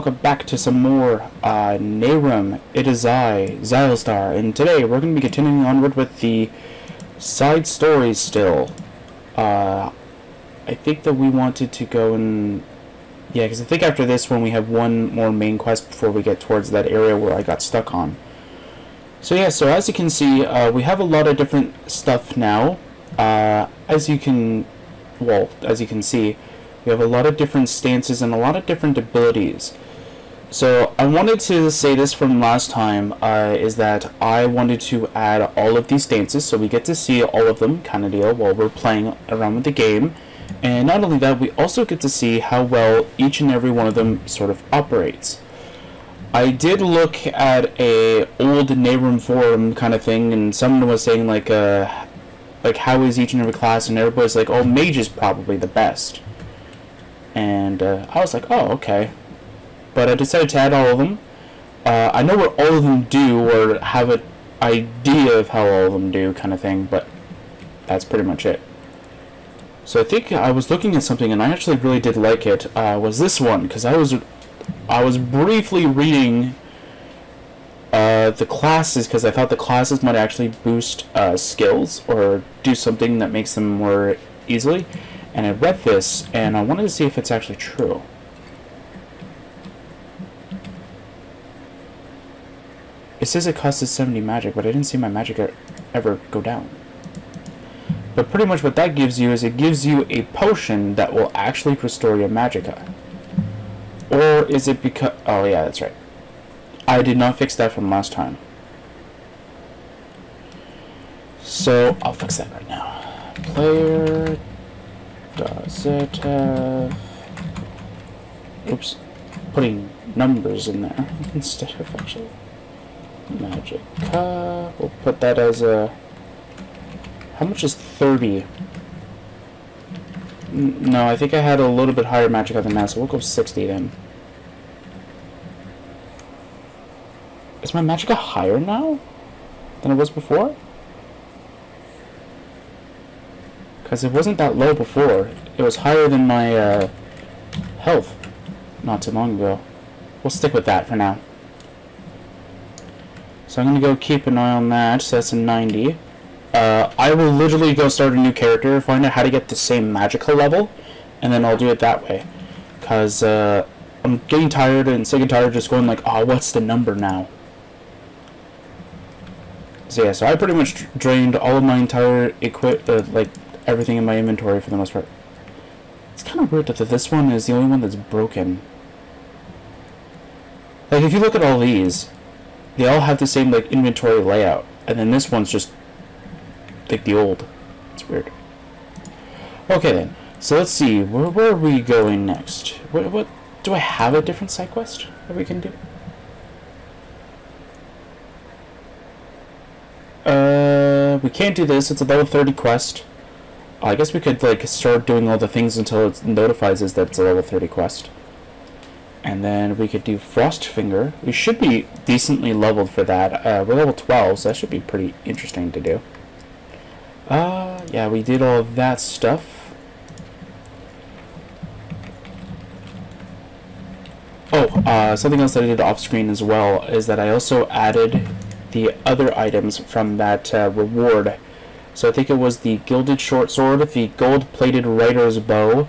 welcome back to some more uh, Nehrim. It is I, Xilestar, and today we're going to be continuing onward with the side stories still. Uh, I think that we wanted to go and... Yeah, because I think after this one we have one more main quest before we get towards that area where I got stuck on. So yeah, so as you can see, uh, we have a lot of different stuff now. Uh, as you can... Well, as you can see, we have a lot of different stances and a lot of different abilities. So I wanted to say this from last time, uh, is that I wanted to add all of these dances so we get to see all of them kind of deal while we're playing around with the game. And not only that, we also get to see how well each and every one of them sort of operates. I did look at a old Nehrim forum kind of thing, and someone was saying like, uh, like how is each and every class, and everybody's like, oh, mage is probably the best and uh, I was like, oh, okay. But I decided to add all of them. Uh, I know what all of them do, or have an idea of how all of them do, kind of thing, but that's pretty much it. So I think I was looking at something, and I actually really did like it. Uh, was this one because I was, I was briefly reading uh, the classes because I thought the classes might actually boost uh, skills or do something that makes them more easily and I read this, and I wanted to see if it's actually true. It says it costs 70 magic, but I didn't see my magic ever go down. But pretty much what that gives you is it gives you a potion that will actually restore your magicka. Or is it because... Oh yeah, that's right. I did not fix that from last time. So, I'll fix that right now. Player does it have... Oops. Putting numbers in there instead of actually... Magic. Uh, we'll put that as a... How much is 30? No, I think I had a little bit higher magic than that, so we'll go 60 then. Is my magic higher now than it was before? Because it wasn't that low before. It was higher than my uh, health not too long ago. We'll stick with that for now. So I'm going to go keep an eye on that. So that's a 90. Uh, I will literally go start a new character, find out how to get the same magical level, and then I'll do it that way. Because uh, I'm getting tired and sick and tired of just going like, oh, what's the number now? So yeah, so I pretty much drained all of my entire equip, uh, like everything in my inventory for the most part. It's kind of weird that this one is the only one that's broken. Like, if you look at all these, they all have the same, like, inventory layout. And then this one's just, like, the old. It's weird. Okay, then. So let's see. Where, where are we going next? What, what, do I have a different side quest that we can do? Uh, we can't do this. It's a level 30 quest. I guess we could like start doing all the things until it notifies us that it's a level 30 quest. And then we could do Frostfinger. We should be decently leveled for that. Uh, we're level 12, so that should be pretty interesting to do. Uh, yeah, we did all of that stuff. Oh, uh, something else that I did off screen as well is that I also added the other items from that uh, reward so I think it was the Gilded Short Sword, the Gold-Plated Rider's Bow,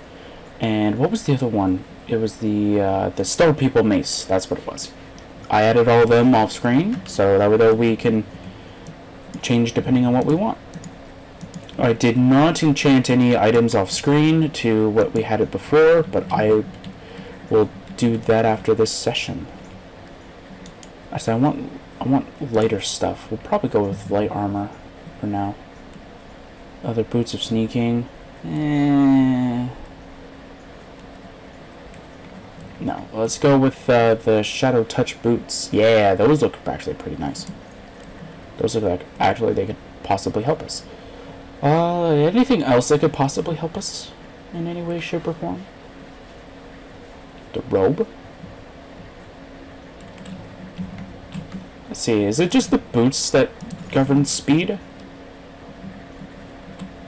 and what was the other one? It was the uh, the Stone People Mace. That's what it was. I added all of them off screen, so that way that we can change depending on what we want. I did not enchant any items off screen to what we had it before, but I will do that after this session. I said I want I want lighter stuff. We'll probably go with light armor for now. Other boots of sneaking. Eh. No, let's go with uh, the Shadow Touch boots. Yeah, those look actually pretty nice. Those look like actually they could possibly help us. Uh, anything else that could possibly help us in any way, shape, or form? The robe? Let's see, is it just the boots that govern speed?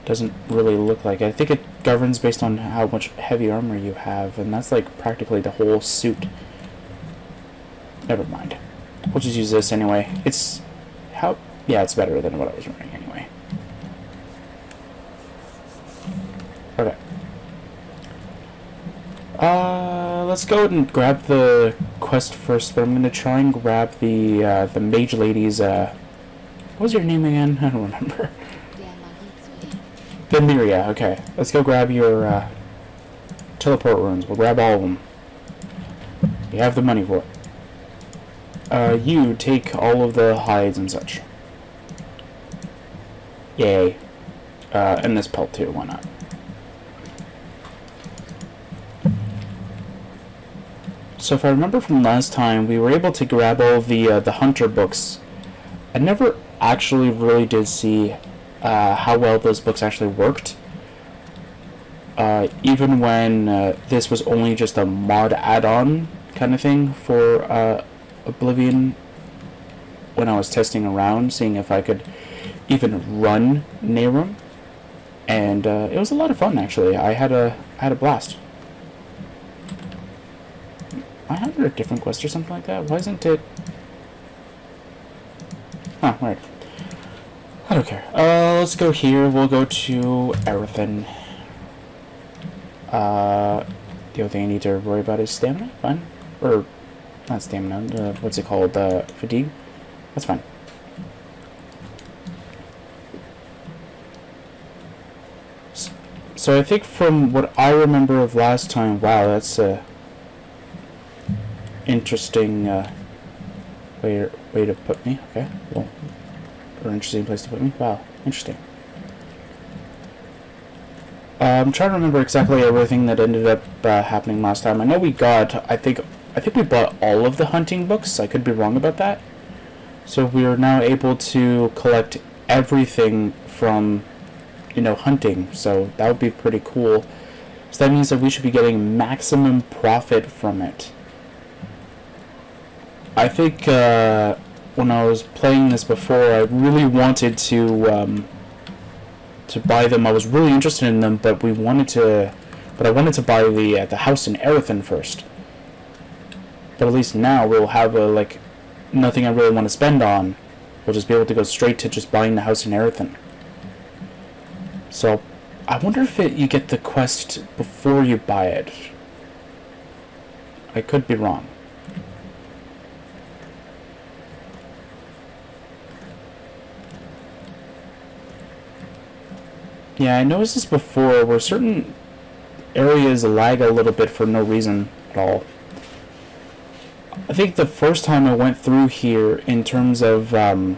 doesn't really look like it. I think it governs based on how much heavy armor you have, and that's like practically the whole suit. never mind. We'll just use this anyway. It's how yeah, it's better than what I was running anyway. Okay. Uh, let's go and grab the quest first, but I'm gonna try and grab the uh, the mage lady's. Uh, what was your name again? I don't remember. Vimiria. Okay, let's go grab your uh, teleport runes. We'll grab all of them. You have the money for it. Uh, you take all of the hides and such. Yay. Uh, and this pelt too, why not? So if I remember from last time, we were able to grab all the uh, the hunter books. I never actually really did see uh, how well those books actually worked. Uh, even when uh, this was only just a mod add-on kind of thing for uh, Oblivion, when I was testing around, seeing if I could even run Nehrim, and uh, it was a lot of fun actually. I had a I had a blast. I had a different quest or something like that. Why isn't it? Huh, weird. I don't care. Uh, let's go here. We'll go to everything. Uh, the only thing I need to worry about is stamina. Fine. Or, not stamina. Uh, what's it called? Uh, fatigue. That's fine. So I think from what I remember of last time, wow, that's a interesting uh, way way to put me. Okay, well, or interesting place to put me. Wow, interesting. I'm trying to remember exactly everything that ended up uh, happening last time. I know we got, I think, I think we bought all of the hunting books. I could be wrong about that. So we are now able to collect everything from you know, hunting. So that would be pretty cool. So that means that we should be getting maximum profit from it. I think uh, when I was playing this before, I really wanted to um, to buy them. I was really interested in them, but we wanted to, but I wanted to buy the uh, the house in Erothin first. But at least now we'll have a, like nothing I really want to spend on. We'll just be able to go straight to just buying the house in Erothin. So, I wonder if it, you get the quest before you buy it. I could be wrong. Yeah, I noticed this before, where certain areas lag a little bit for no reason at all. I think the first time I went through here, in terms of um,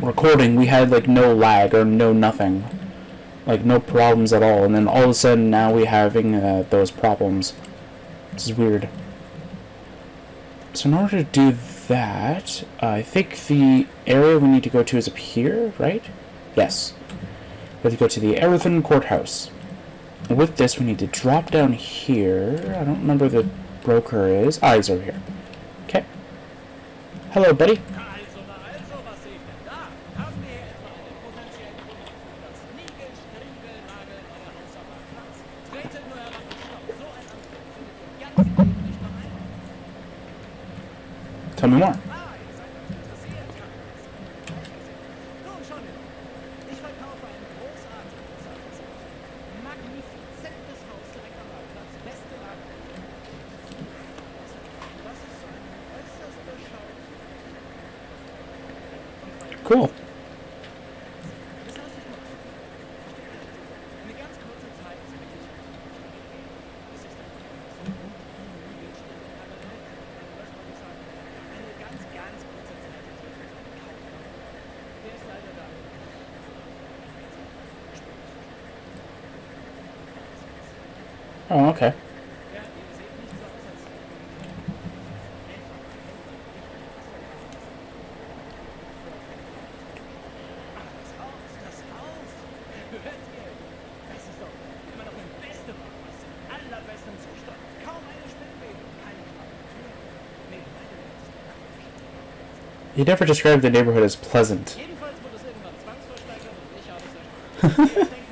recording, we had like no lag or no nothing, like no problems at all. And then all of a sudden now we're having uh, those problems, which is weird. So in order to do that, uh, I think the area we need to go to is up here, right? Yes. We have to go to the Erothin Courthouse. With this, we need to drop down here. I don't remember the broker is. Ah, he's over here. Okay. Hello, buddy. Tell me more. Oh, okay. He never described the neighborhood as pleasant.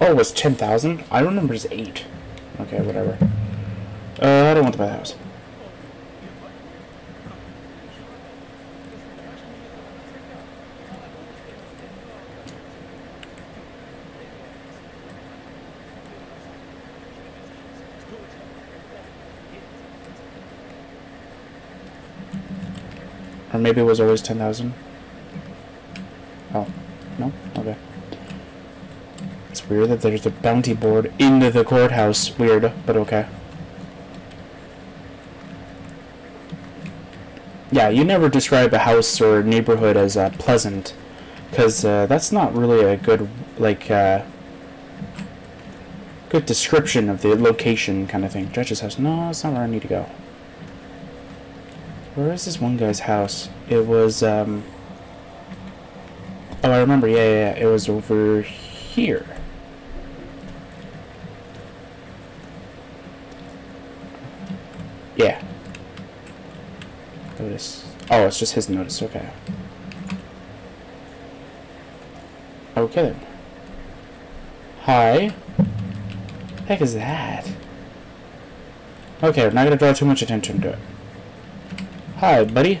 Oh, it was 10,000? I remember it was 8. Okay, whatever. Uh, I don't want to buy the house. Or maybe it was always 10,000. Oh, no? Okay. It's weird that there's a bounty board into the courthouse. Weird, but okay. Yeah, you never describe a house or neighborhood as uh, pleasant, because uh, that's not really a good, like, uh, good description of the location kind of thing. Judge's house. No, that's not where I need to go. Where is this one guy's house? It was, um... Oh, I remember. Yeah, yeah, yeah. It was over here. Yeah. Notice. Oh, it's just his notice. Okay. Okay then. Hi. Heck is that? Okay, we're not gonna draw too much attention to it. Hi, buddy.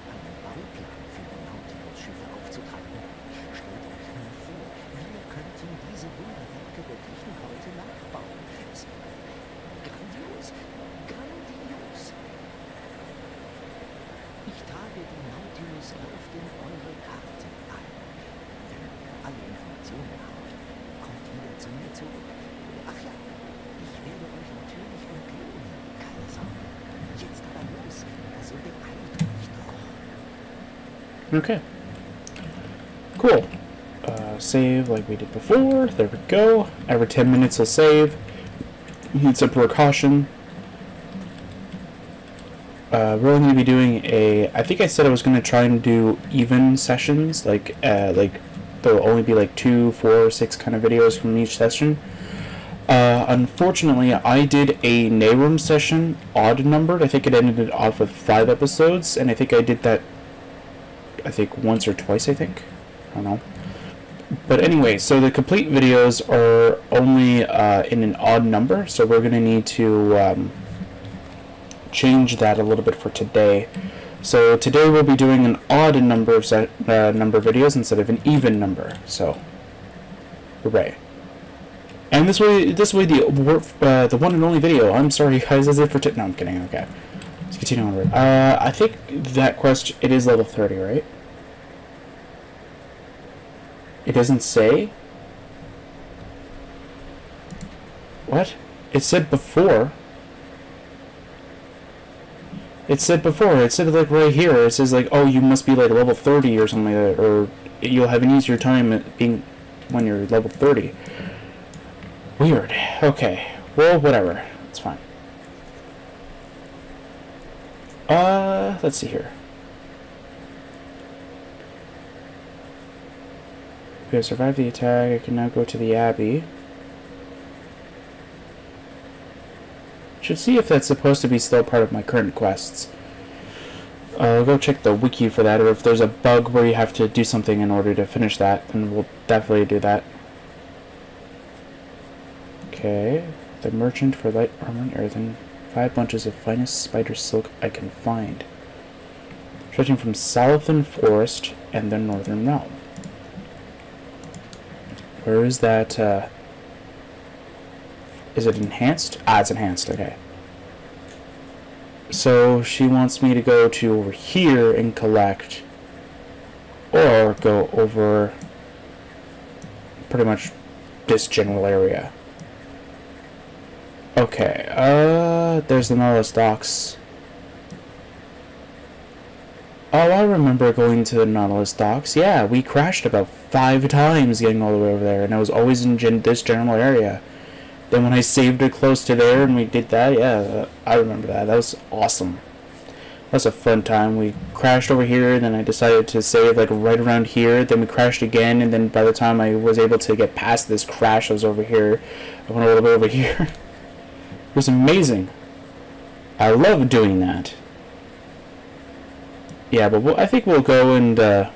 Bauplan für die Nautilus-Schiffe aufzutreiben. Stellt euch nur vor, wir könnten diese Wunderwerke der Technik heute nachbauen. Es wäre grandios, grandios. Ich trage die Nautilus auf in eure Karte ein. Wenn ihr alle Informationen habt, kommt wieder zu mir zurück. Ach ja, ich werde euch natürlich entlohnen. Keine Sorge. Jetzt aber los. Also beeilt euch. Okay. Cool. Uh, save like we did before. There we go. Every 10 minutes will save. It's a precaution. Uh, we're only going to be doing a. I think I said I was going to try and do even sessions, like uh, like there'll only be like two, four, six kind of videos from each session. Uh, unfortunately, I did a Nehrim session, odd numbered. I think it ended off with five episodes, and I think I did that. I think once or twice. I think. I don't know. But anyway, so the complete videos are only uh, in an odd number, so we're going to need to um, change that a little bit for today. So today we'll be doing an odd number of set, uh, number of videos instead of an even number. So, hooray! And this way, this way the uh, the one and only video. I'm sorry, guys. Is it for t- no? I'm kidding. Okay, let's continue onward. Uh, I think that quest it is level thirty, right? It doesn't say. What? It said before. It said before. It said like right here. It says like, oh, you must be like level thirty or something like that, or you'll have an easier time being when you're level thirty. Weird. Okay. Well, whatever. It's fine. Uh, let's see here. We have survived the attack. I can now go to the Abbey. Should see if that's supposed to be still part of my current quests. I'll go check the wiki for that, or if there's a bug where you have to do something in order to finish that, then we'll definitely do that. Okay, the merchant for light armor and earthen. Five bunches of finest spider silk I can find. Stretching from Southern Forest and the Northern Realm. Where is that, uh... Is it enhanced? Ah, it's enhanced, okay. So she wants me to go to over here and collect, or go over pretty much this general area. Okay, uh, there's the Nautilus docks. Oh, I remember going to the Nautilus docks. Yeah, we crashed about five times getting all the way over there, and I was always in gen this general area. Then when I saved it close to there and we did that, yeah, I remember that. That was awesome. That was a fun time. We crashed over here, and then I decided to save like right around here. Then we crashed again, and then by the time I was able to get past this crash, I was over here. I went a little bit over here. It was amazing. I love doing that. Yeah, but we'll, I think we'll go and, uh...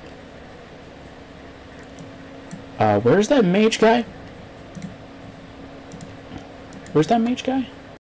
Uh, where's that mage guy? Where's that mage guy?